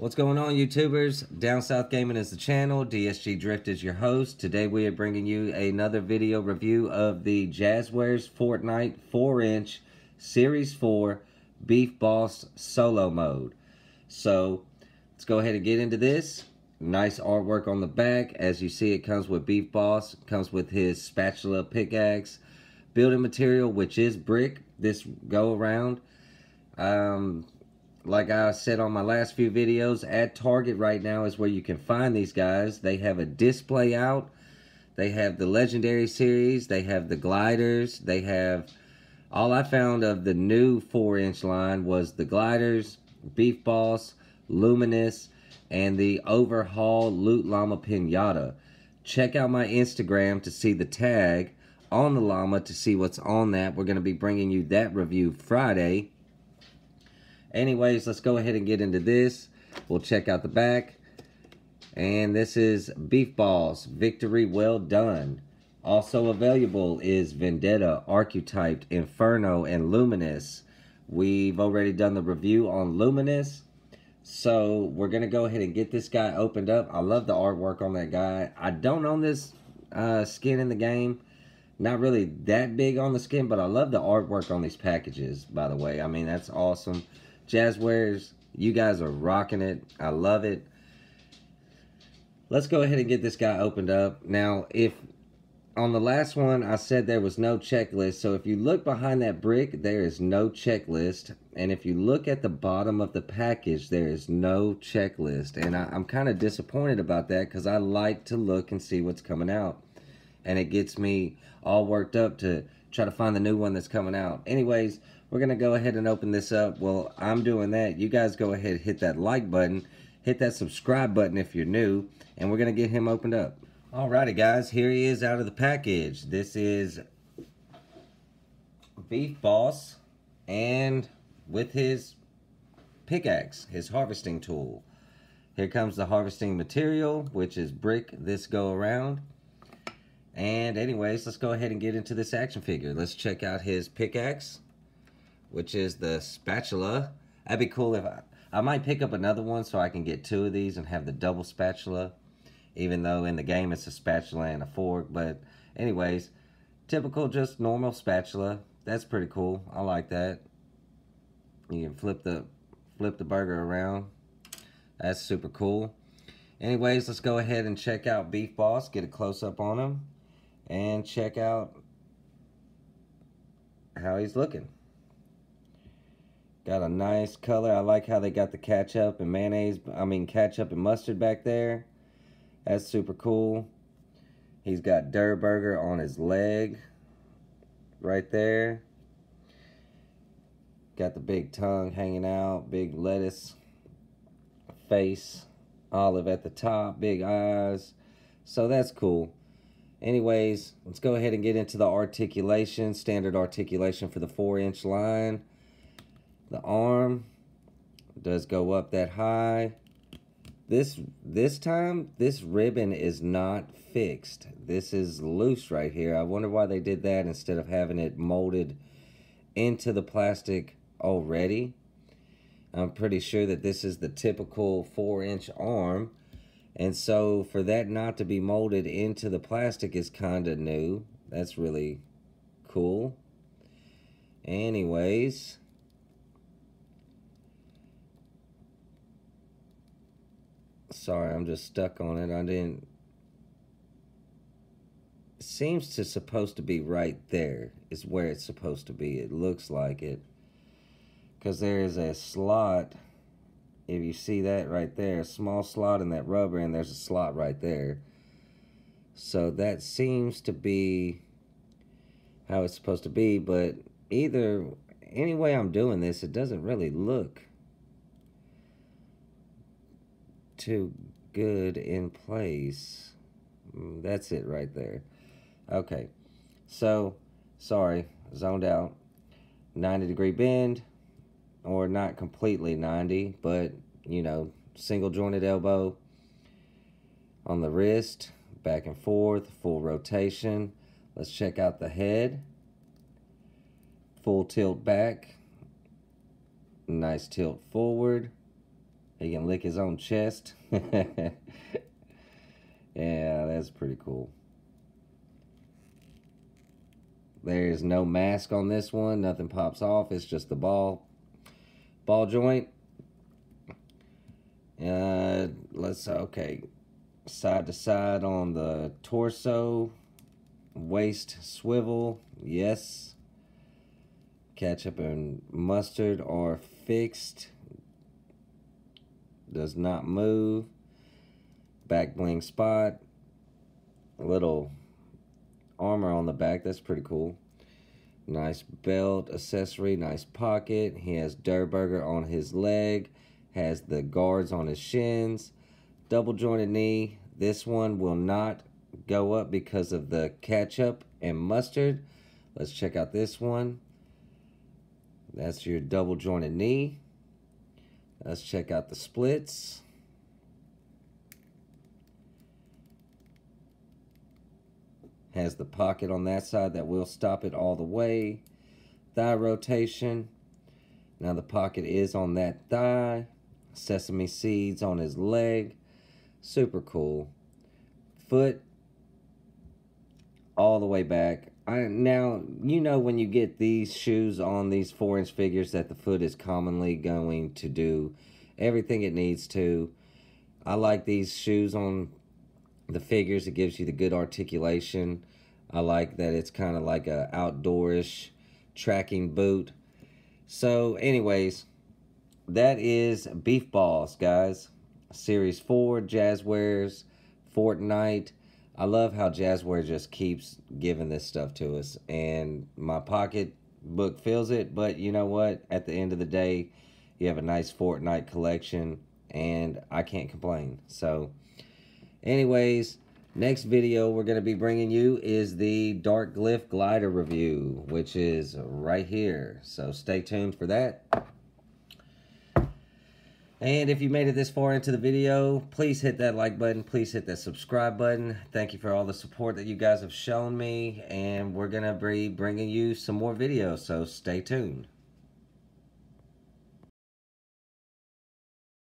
What's going on, YouTubers? Down South Gaming is the channel. DSG Drift is your host. Today we are bringing you another video review of the Jazwares Fortnite 4-inch Series 4 Beef Boss Solo Mode. So, let's go ahead and get into this. Nice artwork on the back. As you see, it comes with Beef Boss. Comes with his spatula pickaxe. Building material, which is brick. This go around. Um, like I said on my last few videos, at Target right now is where you can find these guys. They have a display out. They have the Legendary Series. They have the Gliders. They have... All I found of the new 4-inch line was the Gliders, Beef Boss, Luminous, and the overhaul Loot Llama Pinata. Check out my Instagram to see the tag on the llama to see what's on that. We're going to be bringing you that review Friday. Anyways, let's go ahead and get into this. We'll check out the back. And this is Beef Boss, Victory Well Done. Also available is Vendetta, Archetyped, Inferno, and Luminous. We've already done the review on Luminous. So we're going to go ahead and get this guy opened up. I love the artwork on that guy. I don't own this uh, skin in the game. Not really that big on the skin, but I love the artwork on these packages, by the way. I mean, that's awesome. Jazwares, you guys are rocking it. I love it. Let's go ahead and get this guy opened up. Now, if on the last one, I said there was no checklist. So if you look behind that brick, there is no checklist. And if you look at the bottom of the package, there is no checklist. And I, am kind of disappointed about that because I like to look and see what's coming out. And it gets me all worked up to try to find the new one that's coming out. Anyways, we're going to go ahead and open this up. Well, I'm doing that. You guys go ahead hit that like button. Hit that subscribe button if you're new. And we're going to get him opened up. Alrighty, guys. Here he is out of the package. This is Beef Boss. And with his pickaxe, his harvesting tool. Here comes the harvesting material, which is brick this go around. And anyways, let's go ahead and get into this action figure. Let's check out his pickaxe which is the spatula. That'd be cool if I, I might pick up another one so I can get two of these and have the double spatula. Even though in the game it's a spatula and a fork. But anyways, typical just normal spatula. That's pretty cool. I like that. You can flip the flip the burger around. That's super cool. Anyways, let's go ahead and check out Beef Boss. Get a close-up on him. And check out how he's looking. Got a nice color. I like how they got the ketchup and mayonnaise, I mean ketchup and mustard back there. That's super cool. He's got Durr Burger on his leg right there. Got the big tongue hanging out, big lettuce face, olive at the top, big eyes. So that's cool. Anyways, let's go ahead and get into the articulation, standard articulation for the 4-inch line. The arm does go up that high. This this time, this ribbon is not fixed. This is loose right here. I wonder why they did that instead of having it molded into the plastic already. I'm pretty sure that this is the typical 4-inch arm. And so for that not to be molded into the plastic is kind of new. That's really cool. Anyways, Sorry, I'm just stuck on it. I didn't... It seems to supposed to be right there is where it's supposed to be. It looks like it. Because there is a slot. If you see that right there, a small slot in that rubber, and there's a slot right there. So that seems to be how it's supposed to be, but either any way I'm doing this, it doesn't really look too good in place. Mm, that's it right there. Okay, so, sorry, zoned out. 90 degree bend, or not completely 90, but, you know, single jointed elbow on the wrist, back and forth, full rotation. Let's check out the head. Full tilt back. Nice tilt forward He can lick his own chest. yeah, that's pretty cool. There's no mask on this one. Nothing pops off. It's just the ball ball joint. Uh, let's okay, side to side on the torso, waist swivel. Yes. Ketchup and mustard are fixed. Does not move. Back bling spot. Little armor on the back. That's pretty cool. Nice belt accessory. Nice pocket. He has Durr Burger on his leg. Has the guards on his shins. Double jointed knee. This one will not go up because of the ketchup and mustard. Let's check out this one. That's your double jointed knee. Let's check out the splits. Has the pocket on that side that will stop it all the way. Thigh rotation. Now the pocket is on that thigh. Sesame seeds on his leg. Super cool. Foot all the way back. I, now, you know when you get these shoes on these 4-inch figures that the foot is commonly going to do everything it needs to. I like these shoes on the figures. It gives you the good articulation. I like that it's kind of like a outdoorish tracking boot. So anyways, that is Beef Boss, guys. Series 4, Jazwares, Fortnite. I love how Jazware just keeps giving this stuff to us. And my pocket book fills it. But you know what? At the end of the day, you have a nice Fortnite collection. And I can't complain. So Anyways, next video we're going to be bringing you is the Dark Glyph Glider review, which is right here. So stay tuned for that. And if you made it this far into the video, please hit that like button. Please hit that subscribe button. Thank you for all the support that you guys have shown me. And we're going to be bringing you some more videos, so stay tuned.